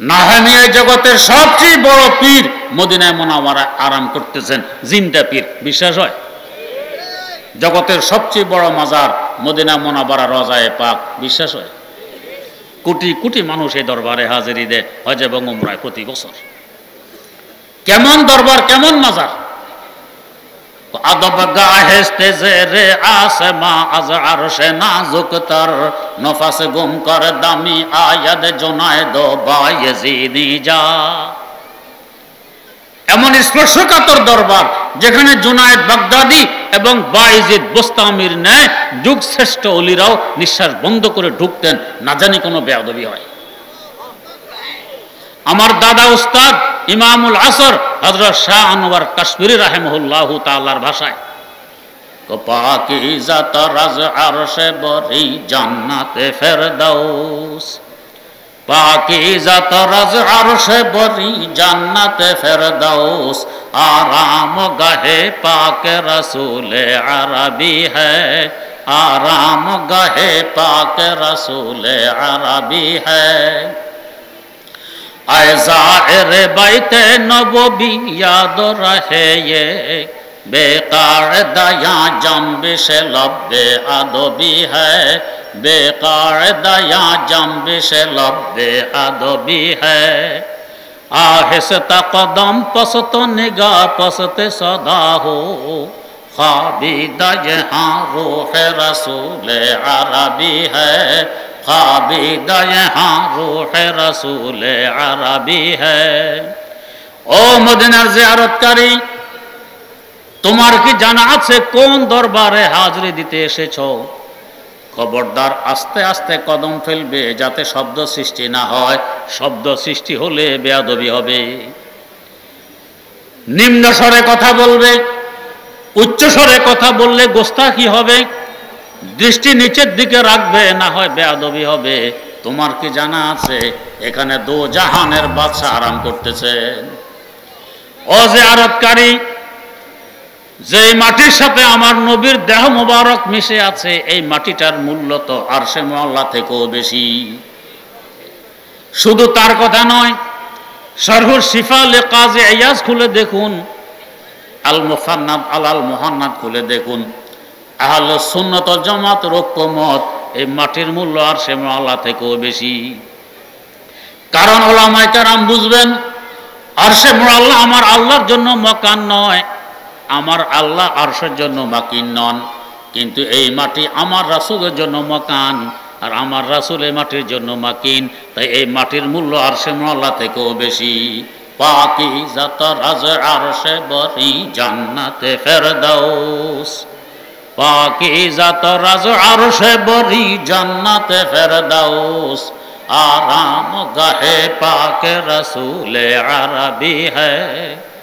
না নিয়ে জগতের সবচেয়ে বড় পীর মদিনায় মোনাওয়ারা আরাম করতেছেন। জিনটা পীর, বিশ্বাস হয়? জগতের সবচেয়ে বড় মাজার মদিনা মোনাবারা রজায়ে পাক, বিশ্বাস হয়? কোটি কোটি মানুষ এই দরবারে হাজিরি দেয়, হজ এবং উমরায় প্রতি বছর। কেমন দরবার, কেমন মাজার? এমন স্পর্শকাতর দরবার যেখানে জুনায়েদ বাগদাদি এবং বাইজিদ বোস্তামির ন্যায় যুগ শ্রেষ্ঠ অলিরাও নিঃশ্বাস বন্ধ করে ঢুকতেন। না জানি কোনো বেয়াদবি হয়। আমার দাদা উস্তাদ ইমামুল আসর হজরত শাহ আনোয়ার কাশ্মীরি রাহেমহুল্লাহ তাল্লার ভাষায়। আরাম গাহে পাক রসুল আরবি হ্যায় আরাম গাহে পাক রসুল আরবি হ্যায় آئے ظاہر بیت نبوی، یاد رہے یہ بے قاعدہ یہاں جنبش لب ادبی ہے۔ بے قاعدہ یہاں جنبش لب ادبی ہے۔ آہستہ قدم پست نگاہ پست صدا ہو۔ خوابیدہ یہاں روح رسول عربی ہے۔ है खाबिदा यहाँ रूह रसूल अरबी है ও মদিনার জিয়ারতকারী তোমার কি জানা আছে কোন দরবারে হাজরি দিতে এসেছ খবরদার আস্তে আস্তে কদম ফেলবে যাতে শব্দ সৃষ্টি না হয় শব্দ সৃষ্টি হলে বেয়াদবি হবে নিম্ন স্বরে কথা বলবে উচ্চ স্বরে কথা বললে গোস্তা কি হবে দৃষ্টি নিচের দিকে রাখবে, না হয় বেয়াদবি হবে। তোমার কি জানা আছে? এখানে দো জাহানের বাদশা আরাম করতেছে। ও যে আরতকারী যে মাটির সাথে আমার নবীর দেহ মোবারক মিশে আছে, এই মাটিটার মূল্য তো আর সে মহল্লা থেকেও বেশি। শুধু তার কথা নয় সরহুর শিফালে কাজে ইয়াজ খুলে দেখুন, আল মুফান্নাদ আলাল মোহান্নাদ খুলে দেখুন। আহল সুন্নত জমাত রক্ষমত এই মাটির মূল্য আর সে মহল্লা থেকেও বেশি। কারণ ওলামায় কারাম বুঝবেন, আর সে আল্লাহ আমার আল্লাহর জন্য মকান নয়, আমার আল্লাহ আরশের জন্য মাকিন নন। কিন্তু এই মাটি আমার রাসুলের জন্য মকান, আর আমার রাসুল এই মাটির জন্য মাকিন। তাই এই মাটির মূল্য আর সে মহল্লা থেকেও বেশি। পাকি যাত রাজ আরশে বরি জান্নাতে ফেরদাউস। পাকি যাত রাজ আরশে বরি জান্নাতে ফেরদাউস আরাম গাহে পাক রসুল আরবি হ্যায়